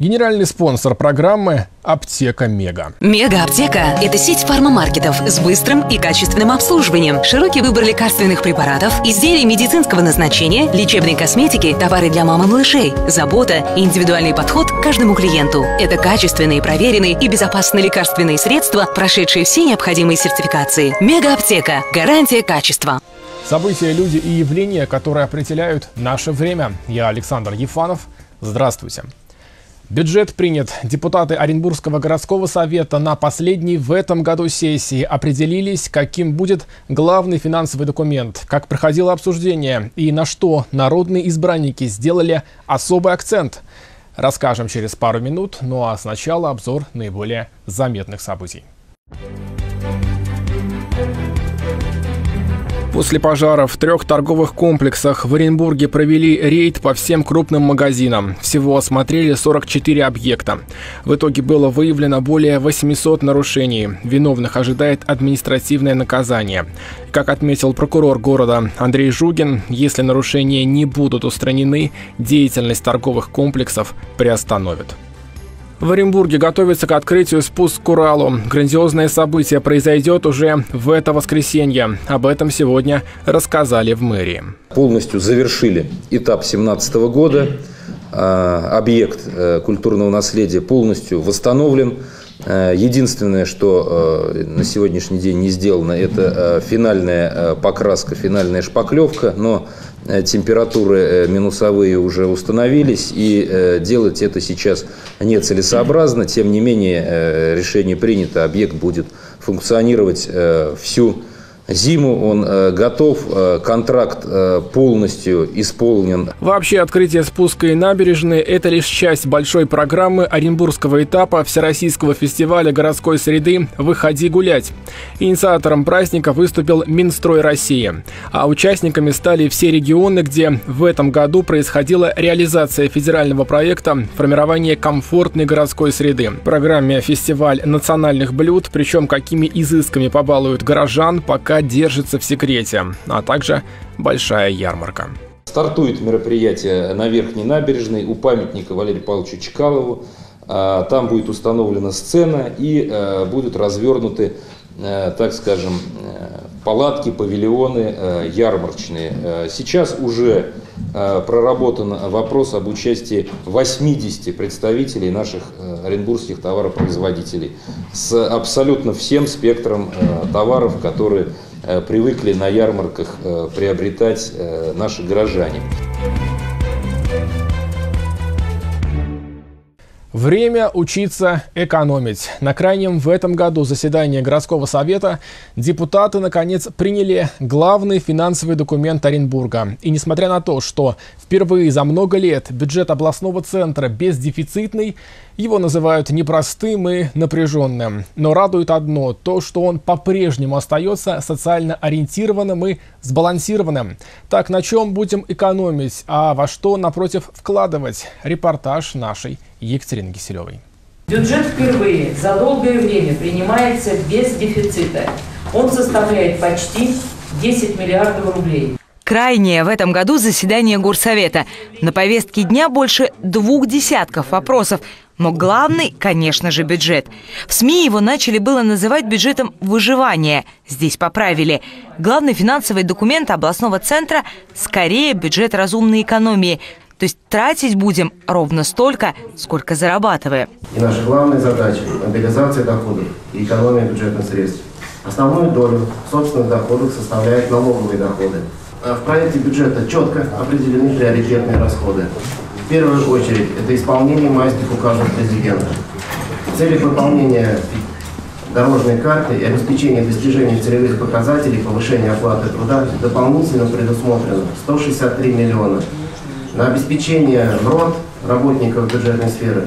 Генеральный спонсор программы «Аптека Мега». Мега-аптека – это сеть фармамаркетов с быстрым и качественным обслуживанием, широкий выбор лекарственных препаратов, изделий медицинского назначения, лечебной косметики, товары для мам и малышей, забота и индивидуальный подход к каждому клиенту. Это качественные, проверенные и безопасные лекарственные средства, прошедшие все необходимые сертификации. Мега-аптека – гарантия качества. События, люди и явления, которые определяют наше время. Я Александр Ефанов. Здравствуйте. Бюджет принят. Депутаты Оренбургского городского совета на последней в этом году сессии определились, каким будет главный финансовый документ, как проходило обсуждение и на что народные избранники сделали особый акцент. Расскажем через пару минут, ну а сначала обзор наиболее заметных событий. После пожара в трех торговых комплексах в Оренбурге провели рейд по всем крупным магазинам. Всего осмотрели 44 объекта. В итоге было выявлено более 800 нарушений. Виновных ожидает административное наказание. Как отметил прокурор города Андрей Жугин, если нарушения не будут устранены, деятельность торговых комплексов приостановят. В Оренбурге готовится к открытию спуск к Уралу. Грандиозное событие произойдет уже в это воскресенье. Об этом сегодня рассказали в мэрии. Полностью завершили этап 2017 года. А, объект э, культурного наследия полностью восстановлен. Э, единственное, что э, на сегодняшний день не сделано, это финальная покраска, финальная шпаклевка, но температуры э, минусовые уже установились, и э, делать это сейчас нецелесообразно. Тем не менее, решение принято, объект будет функционировать всю зиму он э, готов, э, контракт э, полностью исполнен. Вообще открытие спуска и набережной – это лишь часть большой программы Оренбургского этапа Всероссийского фестиваля городской среды «Выходи гулять». Инициатором праздника выступил Минстрой России, а участниками стали все регионы, где в этом году происходила реализация федерального проекта формирования комфортной городской среды». В программе «Фестиваль национальных блюд», причем какими изысками побалуют горожан, пока держится в секрете, а также большая ярмарка. Стартует мероприятие на Верхней набережной у памятника Валерию Павловичу Чкалову. А, там будет установлена сцена и э, будут развернуты, э, так скажем, э, палатки, павильоны ярмарочные. Сейчас уже проработан вопрос об участии 80 представителей наших оренбургских товаропроизводителей с абсолютно всем спектром товаров, которые привыкли на ярмарках э, приобретать э, наши горожане. Время учиться экономить. На крайнем в этом году заседании городского совета депутаты наконец приняли главный финансовый документ Оренбурга. И несмотря на то, что впервые за много лет бюджет областного центра бездефицитный, его называют непростым и напряженным. Но радует одно – то, что он по-прежнему остается социально ориентированным и сбалансированным. Так, на чем будем экономить, а во что, напротив, вкладывать? Репортаж нашей Екатерины Киселевой. Бюджет впервые за долгое время принимается без дефицита. Он составляет почти 10 миллиардов рублей. Крайнее в этом году заседание Горсовета. На повестке дня больше двух десятков вопросов. Но главный, конечно же, бюджет. В СМИ его начали было называть бюджетом выживания. Здесь поправили. Главный финансовый документ областного центра – скорее бюджет разумной экономии – то есть тратить будем ровно столько, сколько зарабатываем. И наша главная задача – мобилизация доходов и экономия бюджетных средств. Основную долю собственных доходов составляют налоговые доходы. А в проекте бюджета четко определены приоритетные расходы. В первую очередь это исполнение майских указов президента. В целях выполнения дорожной карты и обеспечения достижения целевых показателей повышения оплаты труда дополнительно предусмотрено 163 миллиона на обеспечение МРОД работников бюджетной сферы.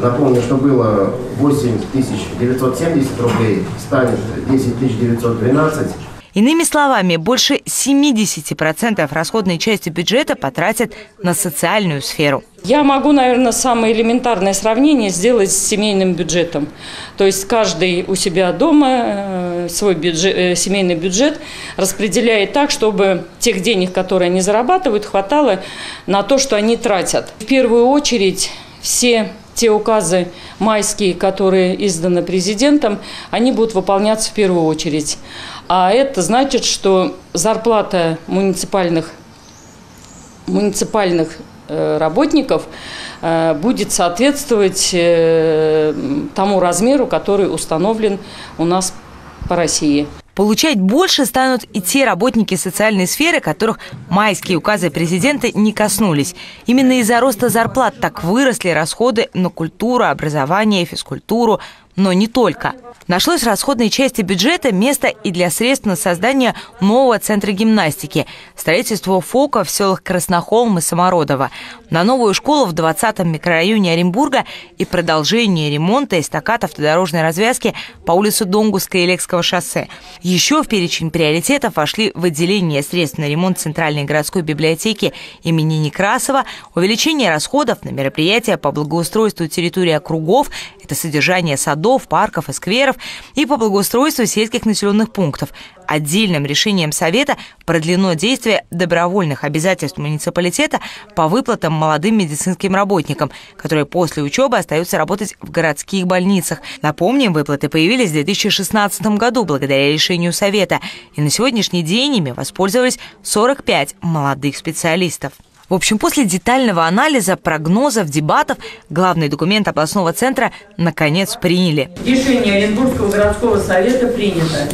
Напомню, что было 8 970 рублей, станет 10 912. Иными словами, больше 70% расходной части бюджета потратят на социальную сферу. Я могу, наверное, самое элементарное сравнение сделать с семейным бюджетом. То есть каждый у себя дома э, свой бюджет, э, семейный бюджет распределяет так, чтобы тех денег, которые они зарабатывают, хватало на то, что они тратят. В первую очередь все те указы майские, которые изданы президентом, они будут выполняться в первую очередь. А это значит, что зарплата муниципальных, муниципальных э, работников э, будет соответствовать э, тому размеру, который установлен у нас по России. Получать больше станут и те работники социальной сферы, которых майские указы президента не коснулись. Именно из-за роста зарплат так выросли расходы на культуру, образование, физкультуру, но не только. Нашлось в расходной части бюджета место и для средств на создание нового центра гимнастики, строительство ФОКа в селах Краснохолм и Самородово, на новую школу в 20-м микрорайоне Оренбурга и продолжение ремонта эстакад автодорожной развязки по улице Донгусского и Лекского шоссе. Еще в перечень приоритетов вошли выделение средств на ремонт Центральной городской библиотеки имени Некрасова, увеличение расходов на мероприятия по благоустройству территории округов, это содержание садов, парков и скверов, и по благоустройству сельских населенных пунктов. Отдельным решением Совета продлено действие добровольных обязательств муниципалитета по выплатам молодым медицинским работникам, которые после учебы остаются работать в городских больницах. Напомним, выплаты появились в 2016 году благодаря решению Совета, и на сегодняшний день ими воспользовались 45 молодых специалистов. В общем, после детального анализа, прогнозов, дебатов, главный документ областного центра наконец приняли. Решение Оренбургского городского совета принято.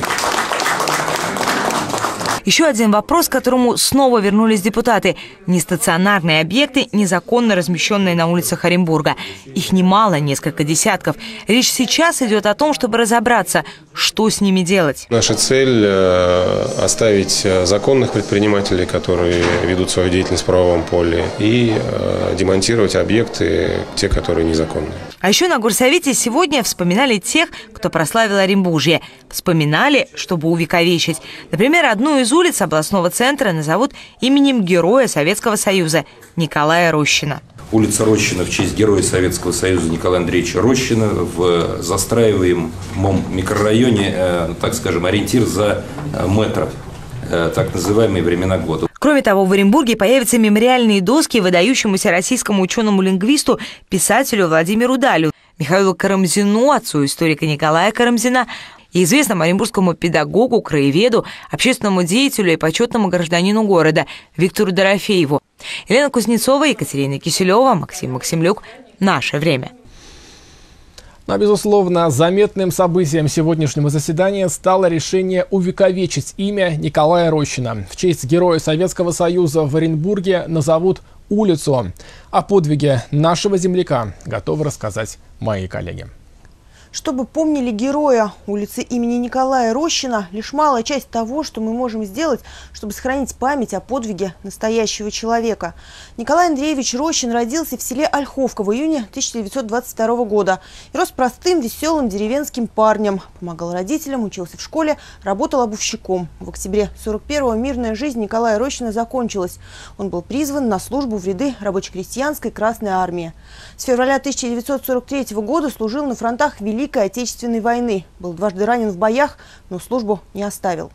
Еще один вопрос, к которому снова вернулись депутаты. Нестационарные объекты, незаконно размещенные на улицах Оренбурга. Их немало, несколько десятков. Речь сейчас идет о том, чтобы разобраться, что с ними делать. Наша цель э, – оставить э, законных предпринимателей, которые ведут свою деятельность в правовом поле, и э, демонтировать объекты, те, которые незаконные. А еще на горсовете сегодня вспоминали тех, кто прославил Оренбуржье. Вспоминали, чтобы увековечить. Например, одну из улиц областного центра назовут именем Героя Советского Союза Николая Рощина. Улица Рощина в честь Героя Советского Союза Николая Андреевича Рощина в застраиваемом микрорайоне, э, так скажем, ориентир за э, метров э, так называемые времена года. Кроме того, в Оренбурге появятся мемориальные доски выдающемуся российскому ученому-лингвисту, писателю Владимиру Далю, Михаилу Карамзину, отцу историка Николая Карамзина, и известному оренбургскому педагогу, краеведу, общественному деятелю и почетному гражданину города Виктору Дорофееву. Елена Кузнецова, Екатерина Киселева, Максим Максимлюк. Наше время. Но, ну, безусловно, заметным событием сегодняшнего заседания стало решение увековечить имя Николая Рощина. В честь Героя Советского Союза в Оренбурге назовут улицу. О подвиге нашего земляка готовы рассказать мои коллеги. Чтобы помнили героя улицы имени Николая Рощина, лишь малая часть того, что мы можем сделать, чтобы сохранить память о подвиге настоящего человека. Николай Андреевич Рощин родился в селе Ольховка в июне 1922 года и рос простым, веселым деревенским парнем. Помогал родителям, учился в школе, работал обувщиком. В октябре 41-го мирная жизнь Николая Рощина закончилась. Он был призван на службу в ряды рабоче-крестьянской Красной Армии. С февраля 1943 года служил на фронтах Великой Отечественной войны. Был дважды ранен в боях, но службу не оставил.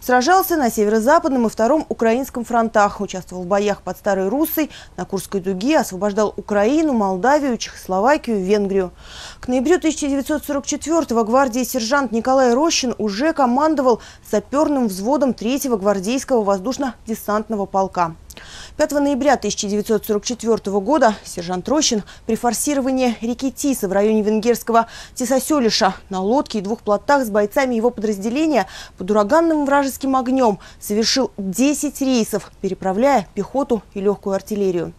Сражался на северо-западном и втором украинском фронтах. Участвовал в боях под Старой Руссой, на Курской дуге, освобождал Украину, Молдавию, Чехословакию, Венгрию. К ноябрю 1944-го гвардии сержант Николай Рощин уже командовал саперным взводом 3-го гвардейского воздушно-десантного полка. 5 ноября 1944 года сержант Рощин при форсировании реки Тиса в районе венгерского Тисоселиша на лодке и двух плотах с бойцами его подразделения под ураганным вражеским огнем совершил 10 рейсов, переправляя пехоту и легкую артиллерию.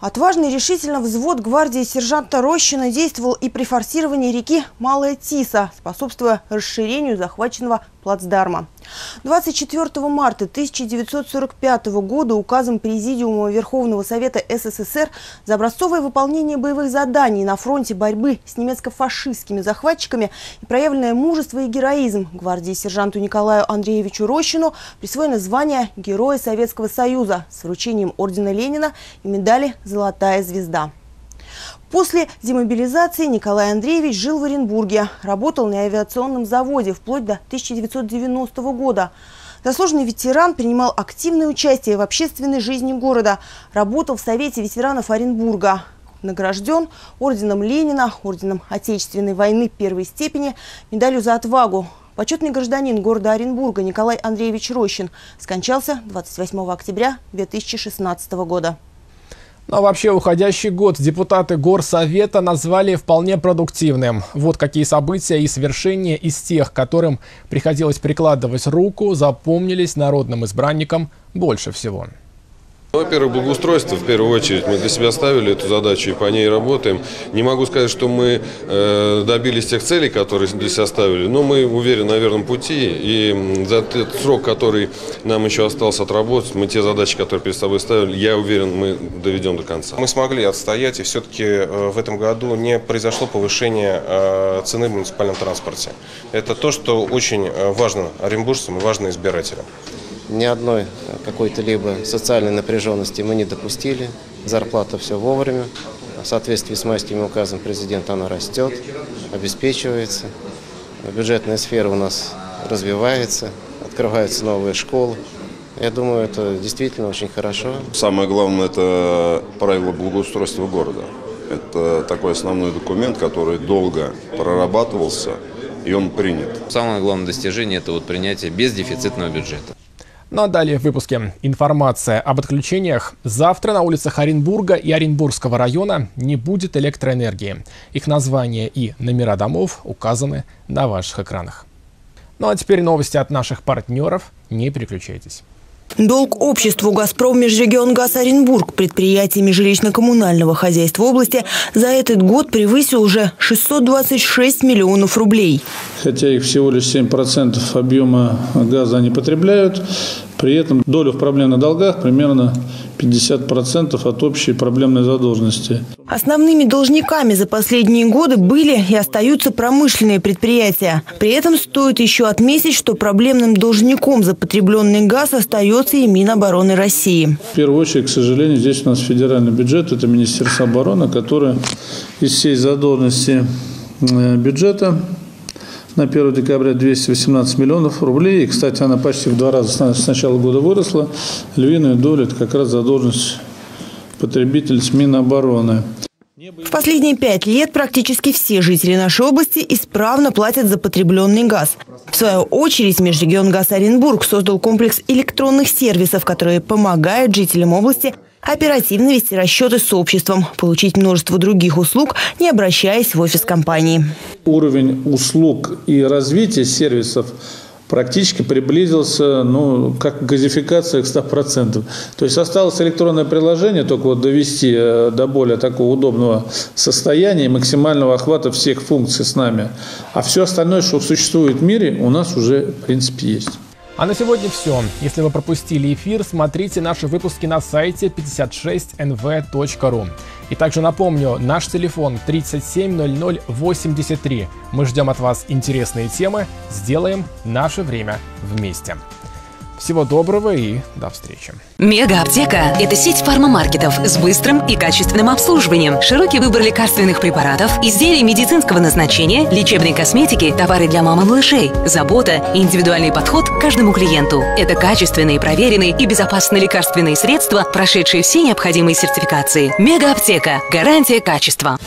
Отважно и решительно взвод гвардии сержанта Рощина действовал и при форсировании реки Малая Тиса, способствуя расширению захваченного плацдарма. 24 марта 1945 года указом Президиума Верховного Совета СССР за образцовое выполнение боевых заданий на фронте борьбы с немецко-фашистскими захватчиками и проявленное мужество и героизм гвардии сержанту Николаю Андреевичу Рощину присвоено звание Героя Советского Союза с вручением ордена Ленина и медали «Золотая звезда». После демобилизации Николай Андреевич жил в Оренбурге, работал на авиационном заводе вплоть до 1990 года. Заслуженный ветеран принимал активное участие в общественной жизни города, работал в Совете ветеранов Оренбурга. награжден орденом Ленина, орденом Отечественной войны первой степени, медалью за отвагу. Почетный гражданин города Оренбурга Николай Андреевич Рощин скончался 28 октября 2016 года. Ну а вообще уходящий год депутаты Горсовета назвали вполне продуктивным. Вот какие события и свершения из тех, которым приходилось прикладывать руку, запомнились народным избранникам больше всего. Во-первых, благоустройство в первую очередь. Мы для себя ставили эту задачу и по ней работаем. Не могу сказать, что мы э, добились тех целей, которые для себя ставили, но мы уверены на верном пути. И за этот срок, который нам еще остался отработать, мы те задачи, которые перед собой ставили, я уверен, мы доведем до конца. Мы смогли отстоять, и все-таки э, в этом году не произошло повышение э, цены в муниципальном транспорте. Это то, что очень важно оренбуржцам и важно избирателям. Ни одной какой-то либо социальной напряженности мы не допустили. Зарплата все вовремя. В соответствии с майским указом президента она растет, обеспечивается. Бюджетная сфера у нас развивается, открываются новые школы. Я думаю, это действительно очень хорошо. Самое главное – это правила благоустройства города. Это такой основной документ, который долго прорабатывался, и он принят. Самое главное достижение – это вот принятие бездефицитного бюджета. Ну а далее в выпуске информация об отключениях. Завтра на улицах Оренбурга и Оренбургского района не будет электроэнергии. Их название и номера домов указаны на ваших экранах. Ну а теперь новости от наших партнеров. Не переключайтесь. Долг обществу «Газпром Межрегионгаз Оренбург» предприятиями жилищно-коммунального хозяйства области за этот год превысил уже 626 миллионов рублей. Хотя их всего лишь 7% объема газа они потребляют, при этом доля в проблемных долгах примерно 50% от общей проблемной задолженности. Основными должниками за последние годы были и остаются промышленные предприятия. При этом стоит еще отметить, что проблемным должником за потребленный газ остается и Минобороны России. В первую очередь, к сожалению, здесь у нас федеральный бюджет, это Министерство обороны, которое из всей задолженности э, бюджета на 1 декабря 218 миллионов рублей. И, кстати, она почти в два раза с начала года выросла. Львиную долю – это как раз задолженность потребителей с Минобороны. В последние пять лет практически все жители нашей области исправно платят за потребленный газ. В свою очередь Межрегионгаз Оренбург создал комплекс электронных сервисов, которые помогают жителям области оперативно вести расчеты с обществом, получить множество других услуг, не обращаясь в офис компании. Уровень услуг и развития сервисов практически приблизился, ну, как газификация к 100%. То есть осталось электронное приложение только вот довести э, до более такого удобного состояния максимального охвата всех функций с нами. А все остальное, что существует в мире, у нас уже, в принципе, есть. А на сегодня все. Если вы пропустили эфир, смотрите наши выпуски на сайте 56nv.ru. И также напомню, наш телефон 370083. Мы ждем от вас интересные темы, сделаем наше время вместе. Всего доброго и до встречи. Мега-аптека – это сеть фармамаркетов с быстрым и качественным обслуживанием, широкий выбор лекарственных препаратов, изделий медицинского назначения, лечебной косметики, товары для мам и малышей, забота и индивидуальный подход к каждому клиенту. Это качественные, проверенные и безопасные лекарственные средства, прошедшие все необходимые сертификации. Мега-аптека – гарантия качества.